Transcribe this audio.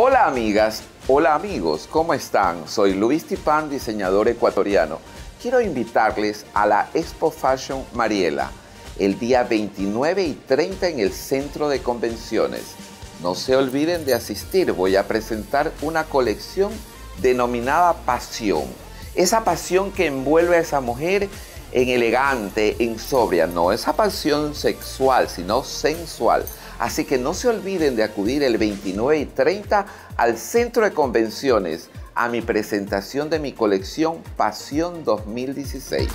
Hola amigas, hola amigos, ¿cómo están? Soy Luis Tipán, diseñador ecuatoriano. Quiero invitarles a la Expo Fashion Mariela el día 29 y 30 en el Centro de Convenciones. No se olviden de asistir, voy a presentar una colección denominada Pasión. Esa pasión que envuelve a esa mujer en elegante, en sobria, no esa pasión sexual, sino sensual. Así que no se olviden de acudir el 29 y 30 al centro de convenciones a mi presentación de mi colección Pasión 2016.